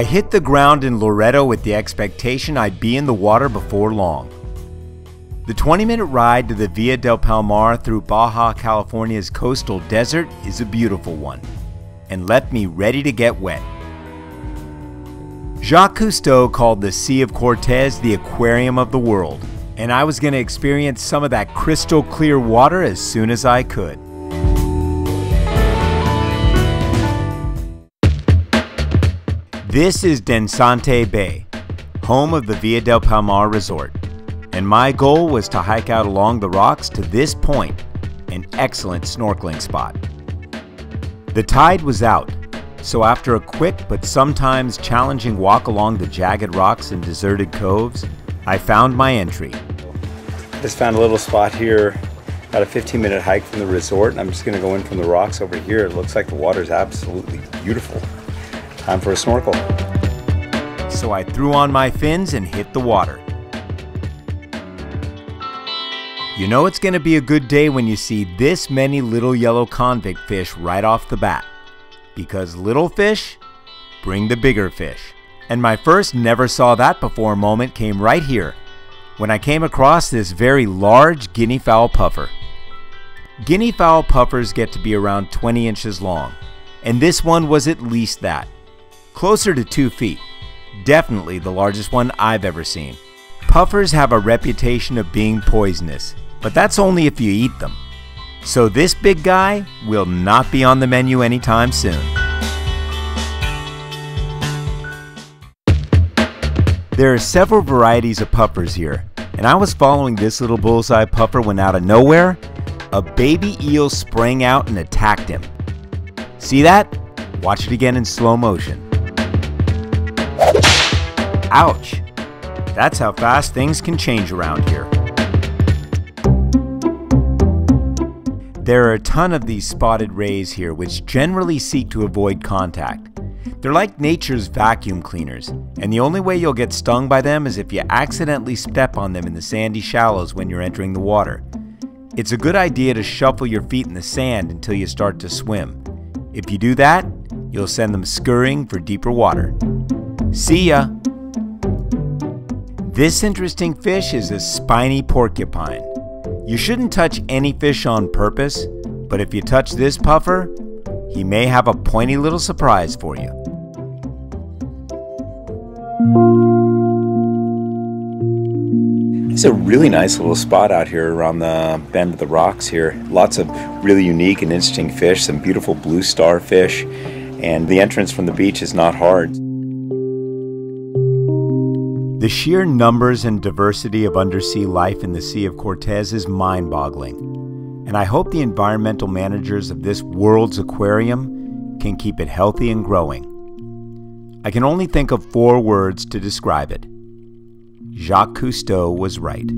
I hit the ground in Loreto with the expectation I'd be in the water before long. The 20 minute ride to the Villa del Palmar through Baja California's coastal desert is a beautiful one and left me ready to get wet. Jacques Cousteau called the Sea of Cortez the aquarium of the world, and I was going to experience some of that crystal clear water as soon as I could. This is Danzante Bay, home of the Villa del Palmar Resort, and my goal was to hike out along the rocks to this point, an excellent snorkeling spot. The tide was out, so after a quick but sometimes challenging walk along the jagged rocks and deserted coves, I found my entry. Just found a little spot here, about a 15 minute hike from the resort, and I'm just gonna go in from the rocks over here. It looks like the water's absolutely beautiful. Time for a snorkel. So I threw on my fins and hit the water. You know it's going to be a good day when you see this many little yellow convict fish right off the bat. Because little fish bring the bigger fish. And my first never saw that before moment came right here when I came across this very large guinea fowl puffer. Guinea fowl puffers get to be around 20 inches long, and this one was at least that. Closer to 2 feet. Definitely the largest one I've ever seen. Puffers have a reputation of being poisonous, but that's only if you eat them. So this big guy will not be on the menu anytime soon. There are several varieties of puffers here, and I was following this little bullseye puffer when out of nowhere, a baby eel sprang out and attacked him. See that? Watch it again in slow motion. Ouch! That's how fast things can change around here. There are a ton of these spotted rays here which generally seek to avoid contact. They're like nature's vacuum cleaners, and the only way you'll get stung by them is if you accidentally step on them in the sandy shallows when you're entering the water. It's a good idea to shuffle your feet in the sand until you start to swim. If you do that, you'll send them scurrying for deeper water. See ya! This interesting fish is a spiny porcupine. You shouldn't touch any fish on purpose, but if you touch this puffer, he may have a pointy little surprise for you. It's a really nice little spot out here around the bend of the rocks here. Lots of really unique and interesting fish, some beautiful blue starfish, and the entrance from the beach is not hard. The sheer numbers and diversity of undersea life in the Sea of Cortez is mind boggling, and I hope the environmental managers of this world's aquarium can keep it healthy and growing. I can only think of four words to describe it Jacques Cousteau was right.